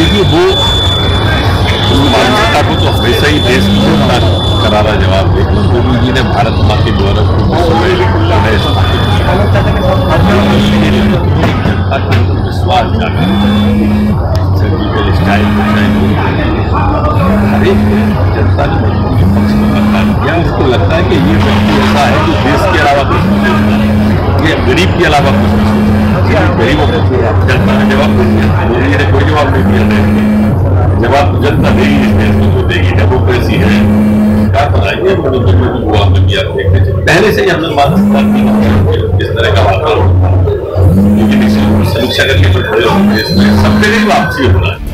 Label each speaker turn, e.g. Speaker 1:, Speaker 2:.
Speaker 1: वो उस मानसिकता को तो हमेशा ही देश की जनता करारा जवाब दे। मोदी जी ने भारत माँ के अंदर विश्वास जनता ने मोदी के पक्ष में मतदान किया। उसको लगता है कि ये व्यक्ति ऐसा है जो देश के अलावा कुछ नहीं ये गरीब के अलावा कुछ नहीं गरीबों को जनता ने जवाब नहीं दिया। कोई जवाब नहीं दिया। तो जनता देगी इस देश को जो देगी डेमोक्रेसी है क्या बनाइए हम लोग जो लोग में किया देखते थे पहले से ही हमने की किस तरह का वातावरण। था क्योंकि समीक्षा करके जो खड़े होंगे, इसमें सबके लिए वापसी होना है।